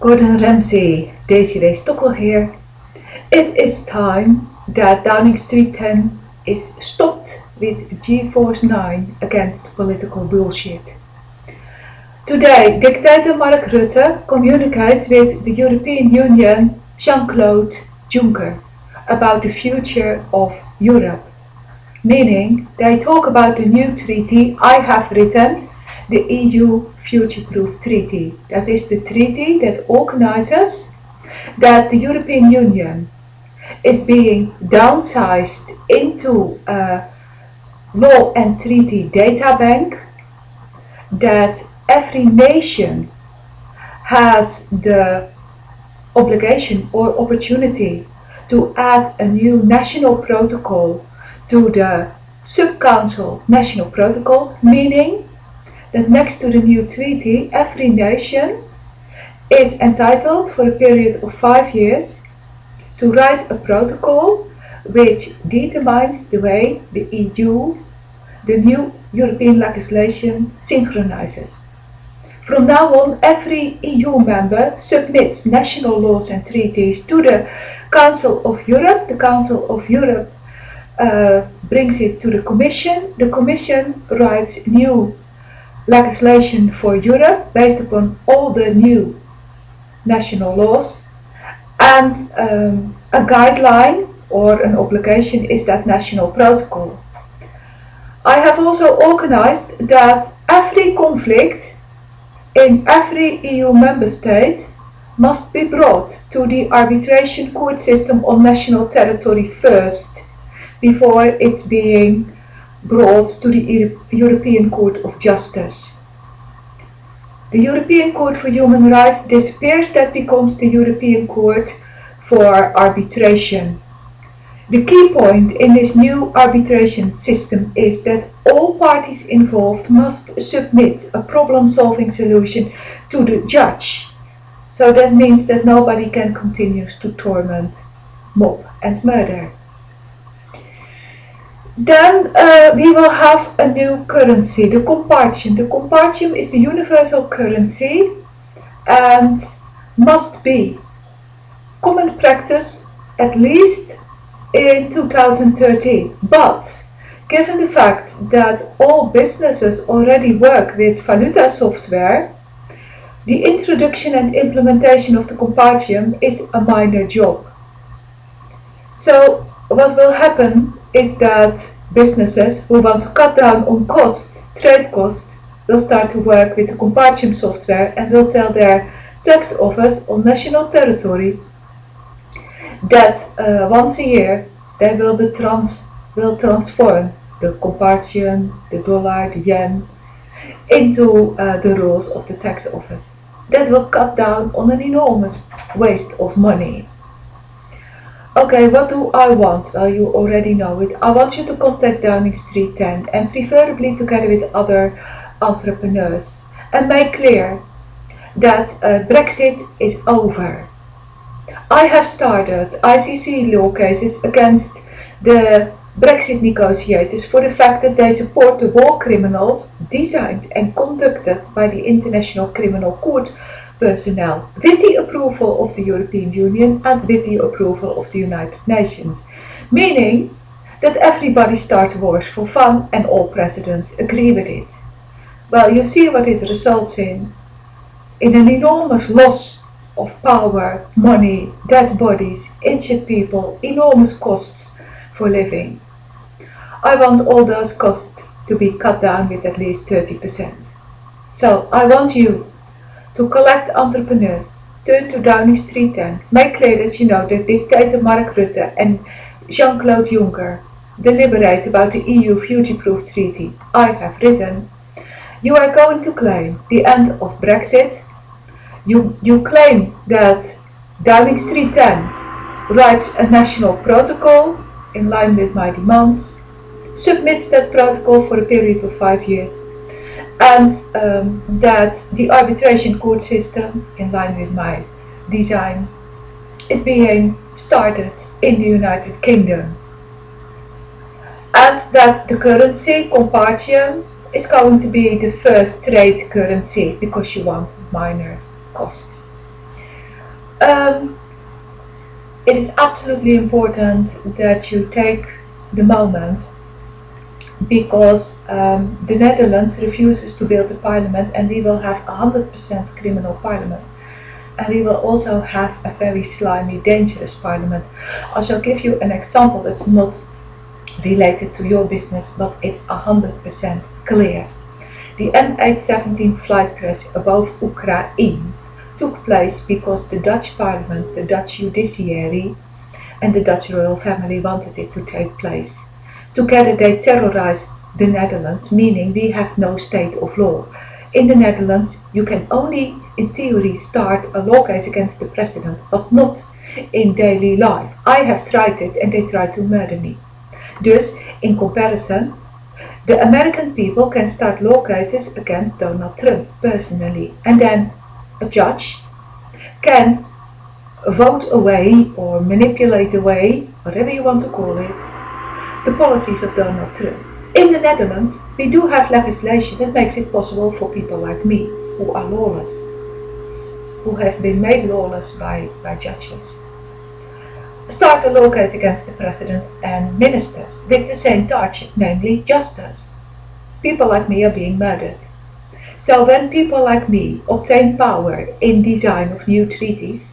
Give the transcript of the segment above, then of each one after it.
Gordon Ramsay, Desiree Stokkel here. It is time that Downing Street 10 is stopped with G-Force 9 against political bullshit. Today, dictator Mark Rutte communicates with the European Union Jean-Claude Juncker about the future of Europe, meaning they talk about the new treaty I have written, the EU future-proof treaty. That is the treaty that organizes that the European Union is being downsized into a law and treaty data bank, that every nation has the obligation or opportunity to add a new national protocol to the sub-council national protocol, meaning that next to the new treaty, every nation is entitled for a period of five years to write a protocol which determines the way the EU, the new European legislation, synchronizes. From now on, every EU member submits national laws and treaties to the Council of Europe. The Council of Europe uh, brings it to the Commission. The Commission writes new legislation for Europe based upon all the new national laws and um, a guideline or an obligation is that national protocol. I have also organized that every conflict in every EU member state must be brought to the arbitration court system on national territory first before it's being brought to the European Court of Justice. The European Court for Human Rights disappears, that becomes the European Court for Arbitration. The key point in this new arbitration system is that all parties involved must submit a problem-solving solution to the judge. So that means that nobody can continue to torment, mob and murder. Then uh, we will have a new currency, the compartium. The compartium is the universal currency and must be common practice at least in 2013. But given the fact that all businesses already work with valuta software, the introduction and implementation of the compartium is a minor job. So what will happen is that businesses who want to cut down on costs, trade costs, will start to work with the Compartium software and will tell their tax office on national territory that uh, once a year they will, be trans will transform the Compartium, the dollar, the yen into uh, the rules of the tax office. That will cut down on an enormous waste of money. Okay, what do I want? Well, you already know it. I want you to contact Downing Street 10 and preferably together with other entrepreneurs and make clear that uh, Brexit is over. I have started ICC law cases against the Brexit negotiators for the fact that they support the war criminals designed and conducted by the International Criminal Court personnel with the approval of the European Union and with the approval of the United Nations, meaning that everybody starts wars for fun and all presidents agree with it. Well, you see what it results in. In an enormous loss of power, money, dead bodies, injured people, enormous costs for living. I want all those costs to be cut down with at least 30%. So I want you to collect entrepreneurs. Turn to Downing Street 10. Make clear that you know that dictator Mark Rutte and Jean-Claude Juncker deliberate about the EU future-proof treaty I have written. You are going to claim the end of Brexit. You, you claim that Downing Street 10 writes a national protocol in line with my demands, submits that protocol for a period of five years, and um, that the arbitration court system, in line with my design, is being started in the United Kingdom. And that the currency, Compartium, is going to be the first trade currency because you want minor costs. um, it is absolutely important that you take the moment because um, the Netherlands refuses to build a parliament and we will have a 100% criminal parliament. And we will also have a very slimy, dangerous parliament. I shall give you an example that's not related to your business, but it's 100% clear. The MH17 flight crash above Ukraine took place because the Dutch parliament, the Dutch judiciary, and the Dutch royal family wanted it to take place. Together they terrorize the Netherlands, meaning we have no state of law. In the Netherlands, you can only, in theory, start a law case against the president, but not in daily life. I have tried it and they tried to murder me. Thus, in comparison, the American people can start law cases against Donald Trump personally, and then a judge can vote away or manipulate away, whatever you want to call it, the policies of Donald Trump. In the Netherlands, we do have legislation that makes it possible for people like me, who are lawless, who have been made lawless by, by judges, start a law case against the president and ministers with the same charge, namely justice. People like me are being murdered. So when people like me obtain power in design of new treaties,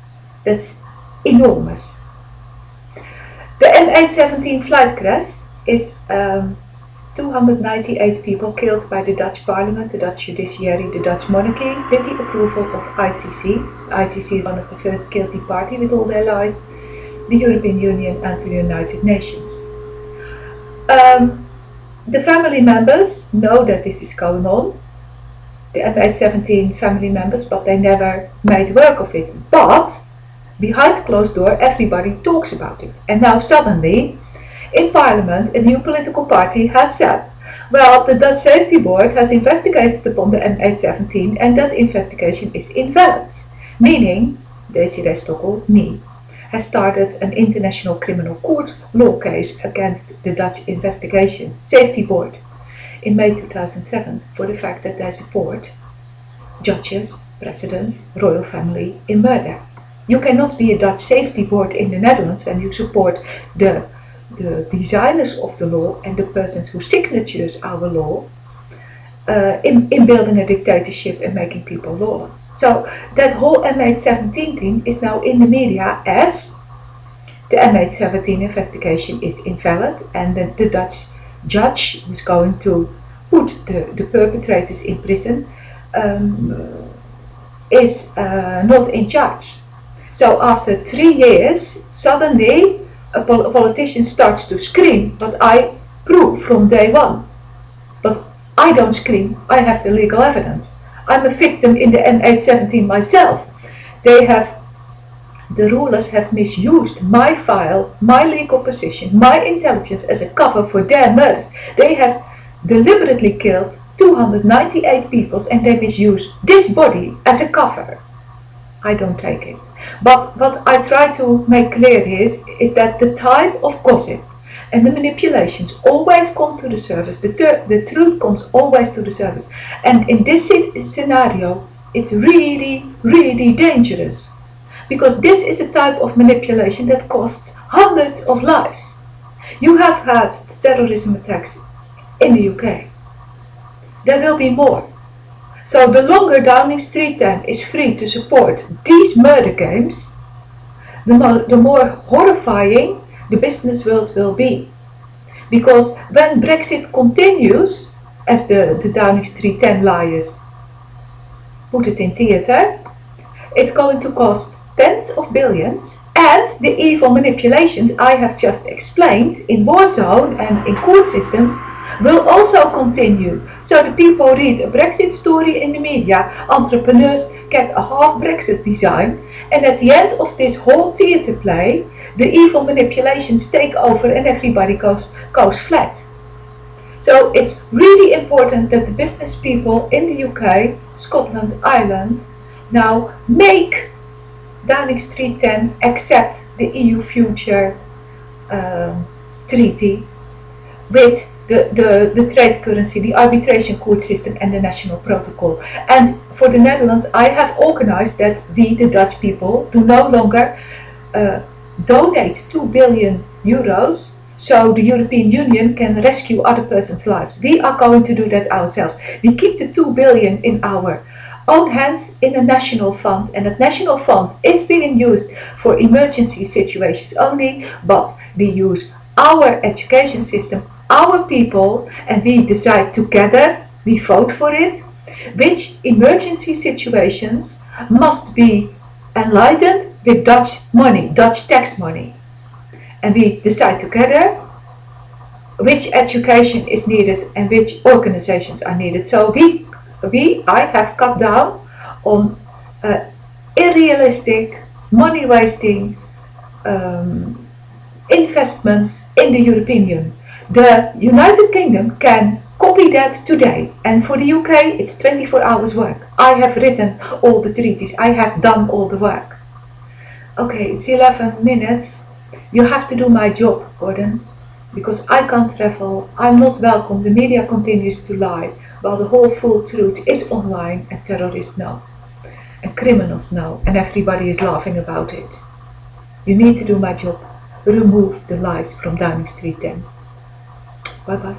that's enormous. The MH17 flight crash is um, 298 people killed by the Dutch parliament, the Dutch judiciary, the Dutch monarchy, with the approval of ICC. ICC is one of the first guilty party with all their lies, the European Union and the United Nations. Um, the family members know that this is going on, the MH17 family members, but they never made work of it. But behind closed door, everybody talks about it. And now suddenly, in Parliament, a new political party has said, well, the Dutch Safety Board has investigated upon the MH17 and that investigation is invalid. Meaning, Desiree Stokkel, me, has started an international criminal court law case against the Dutch Investigation Safety Board in May 2007 for the fact that they support judges, presidents, royal family in murder. You cannot be a Dutch safety board in the Netherlands when you support the the designers of the law and the persons who signatures our law uh, in, in building a dictatorship and making people lawless. So that whole MH17 thing is now in the media as the MH17 investigation is invalid and the, the Dutch judge who's going to put the, the perpetrators in prison um, is uh, not in charge. So after three years, suddenly a, pol politician starts to scream, but I prove from day one. But I don't scream, I have the legal evidence. I'm a victim in the MH17 myself. They have, the rulers have misused my file, my legal position, my intelligence as a cover for their murders. They have deliberately killed 298 people and they misuse this body as a cover. I don't take it. But what I try to make clear is, is that the type of gossip and the manipulations always come to the surface. The, the truth comes always to the surface. And in this scenario, it's really, really dangerous. Because this is a type of manipulation that costs hundreds of lives. You have had terrorism attacks in the UK. There will be more. So the longer Downing Street 10 is free to support these murder games, the, mo the more horrifying the business world will be. Because when Brexit continues, as the, the Downing Street 10 liars put it in theatre, it's going to cost tens of billions and the evil manipulations I have just explained in war zone and in court systems will also continue. So the people read a Brexit story in the media, entrepreneurs get a half Brexit design, and at the end of this whole theatre play, the evil manipulations take over and everybody goes, goes flat. So it's really important that the business people in the UK, Scotland, Ireland, now make Downing Street 10 accept the EU future um, treaty with the, the, trade currency, the arbitration court system and the national protocol. And for the Netherlands, I have organized that we, the Dutch people, do no longer uh, donate 2 billion euros so the European Union can rescue other persons' lives. We are going to do that ourselves. We keep the 2 billion in our own hands in a national fund and that national fund is being used for emergency situations only but we use our education system, our people and we decide together, we vote for it, which emergency situations must be enlightened with Dutch money, Dutch tax money. And we decide together which education is needed and which organizations are needed. So we, we I have cut down on uh, unrealistic, money wasting um, investments in the European Union. The United Kingdom can copy that today and for the UK it's 24 hours work. I have written all the treaties, I have done all the work. Okay, it's 11 minutes. You have to do my job, Gordon, because I can't travel, I'm not welcome, the media continues to lie, while the whole full truth is online and terrorists know, and criminals know, and everybody is laughing about it. You need to do my job. Remove the lies from Downing Street 10. 乖乖